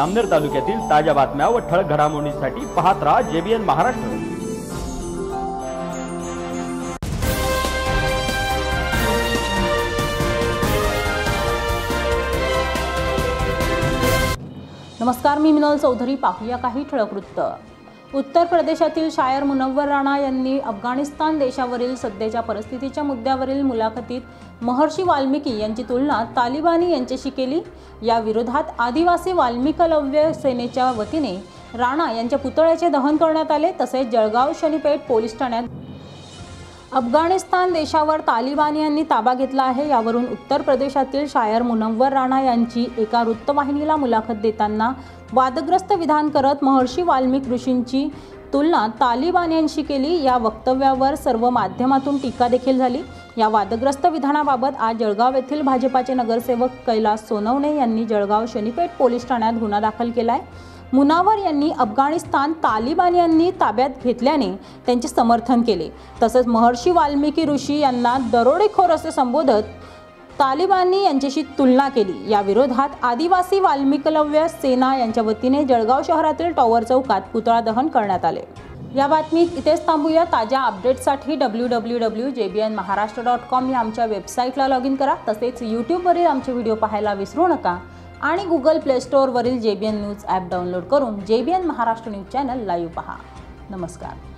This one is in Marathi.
अमनेर तालुक्यातील ताज्या बातम्या व ठळक घडामोडींसाठी पाहत राहा जेबीएन महाराष्ट्र. नमस्कार मी मिनल चौधरी. पाहूया काही ठळक वृत्त. उत्तर प्रदेशातील शायर मुनव्वर राणा यांनी अफगाणिस्तान देशावरील सध्याच्या परिस्थितीच्या मुद्द्यावरील मुलाखतीत महर्षी वाल्मिकी यांची तुलना तालिबानी यांच्याशी केली. या विरोधात आदिवासी वाल्मिकलव्य सेनेच्या वतीने राणा यांच्या पुतळ्याचे दहन करण्यात आले तसेच जळगाव शनीपेठ पोलीस ठाण्यात अफगाणिस्तान देशावर तालिबानियांनी ताबा घेतला आहे. यावरून उत्तर प्रदेशातील शायर मुनव्वर राणा यांची एका वृत्तवाहिनीला मुलाखत देताना वादग्रस्त विधान करत महर्षी वाल्मिक ऋषींची तुलना तालिबान्यांशी केली. या वक्तव्यावर सर्व माध्यमातून टीका देखील झाली. या वादग्रस्त विधानाबाबत आज जळगाव येथील भाजपाचे नगरसेवक कैलास सोनवणे यांनी जळगाव शनीपेठ पोलीस ठाण्यात गुन्हा दाखल केला आहे मुनावर यांनी अफगाणिस्तान तालिबान यांनी ताब्यात घेतल्याने त्यांचे समर्थन केले. तसंच महर्षी वाल्मिकी ऋषी यांना दरोडेखोर असे संबोधत तालिबानी यांच्याशी तुलना केली. या विरोधात आदिवासी वाल्मिकलव्य सेना यांच्या वतीने जळगाव शहरातील टॉवर चौकात पुतळा दहन करण्यात आले. या बातमीत इथेच थांबूया. ताज्या अपडेट्ससाठी W W W J B N Maharashtra dot com या आमच्या वेबसाईटला लॉग इन करा. तसेच यूट्यूबवरील आमचे व्हिडिओ पाहायला विसरू नका आणि Google play स्टोअरवरील J B N news app download करून J B N Maharashtra news channel live पहा. नमस्कार.